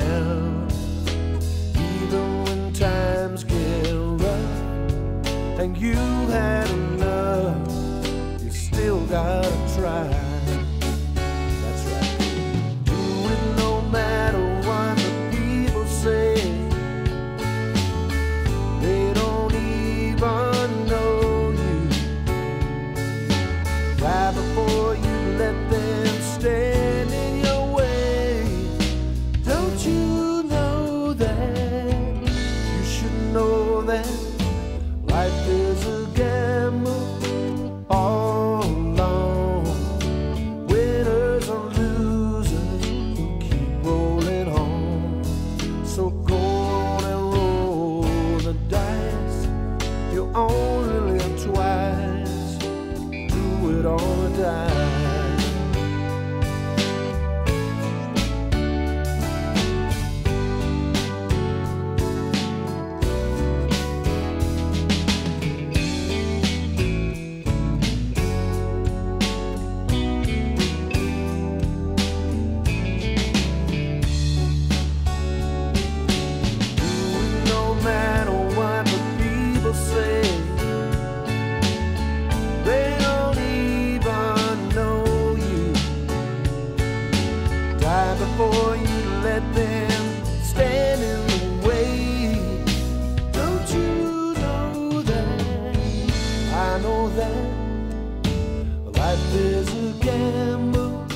down. Even when times get rough and you had enough, you still gotta try. That's right. Do it no matter what the people say. They don't even know you. Before only live twice. Do it or die. no Before you let them stand in the way. Don't you know that? I know that life is a gamble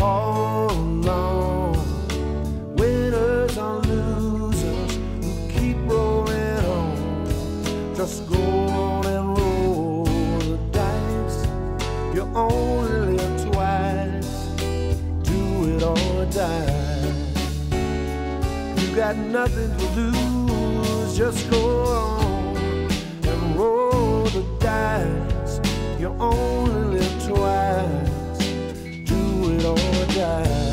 all along. Winners or losers who keep rolling on. Just go on and roll the dice. You're only Got nothing to lose. Just go on and roll the dice. You only live twice. Do it or die.